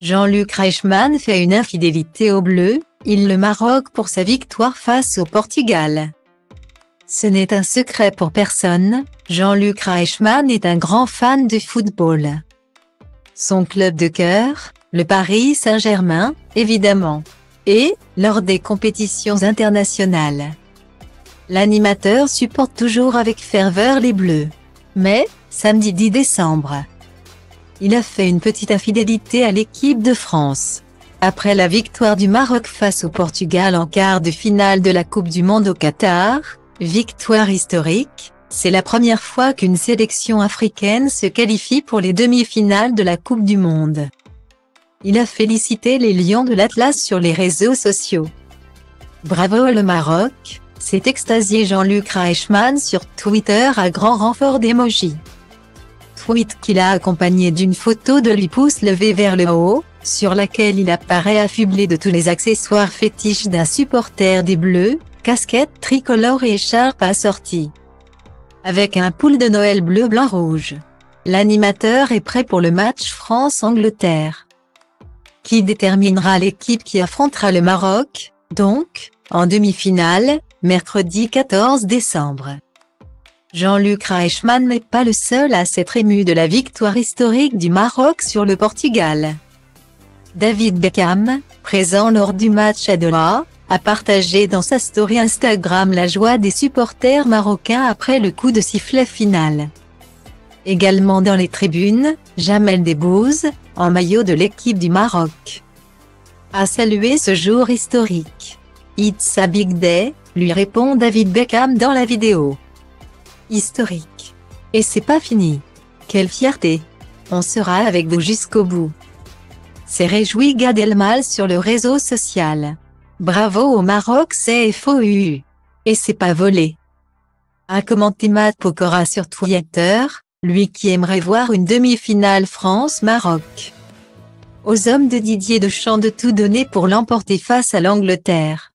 Jean-Luc Reichmann fait une infidélité au bleu, il le Maroc pour sa victoire face au Portugal. Ce n'est un secret pour personne, Jean-Luc Reichmann est un grand fan de football. Son club de cœur, le Paris Saint-Germain, évidemment. Et, lors des compétitions internationales. L'animateur supporte toujours avec ferveur les Bleus. Mais, samedi 10 décembre, il a fait une petite infidélité à l'équipe de France. Après la victoire du Maroc face au Portugal en quart de finale de la Coupe du Monde au Qatar, victoire historique, c'est la première fois qu'une sélection africaine se qualifie pour les demi-finales de la Coupe du Monde. Il a félicité les Lions de l'Atlas sur les réseaux sociaux. Bravo le Maroc, s'est extasié Jean-Luc Reichmann sur Twitter à grand renfort d'émojis tweet qu'il a accompagné d'une photo de lui pouce levé vers le haut, sur laquelle il apparaît affublé de tous les accessoires fétiches d'un supporter des Bleus, casquette tricolore et écharpe assortie. Avec un poule de Noël bleu-blanc-rouge. L'animateur est prêt pour le match France-Angleterre. Qui déterminera l'équipe qui affrontera le Maroc, donc, en demi-finale, mercredi 14 décembre. Jean-Luc Reichmann n'est pas le seul à s'être ému de la victoire historique du Maroc sur le Portugal. David Beckham, présent lors du match à Doha, a partagé dans sa story Instagram la joie des supporters marocains après le coup de sifflet final. Également dans les tribunes, Jamel Debbouze, en maillot de l'équipe du Maroc, a salué ce jour historique. It's a big day, lui répond David Beckham dans la vidéo historique. Et c'est pas fini. Quelle fierté. On sera avec vous jusqu'au bout. C'est réjoui Gad Elmal sur le réseau social. Bravo au Maroc c'est FOU. Et c'est pas volé. A commenté Matt Pokora sur Twitter, lui qui aimerait voir une demi-finale France-Maroc. Aux hommes de Didier Deschamps de tout donner pour l'emporter face à l'Angleterre.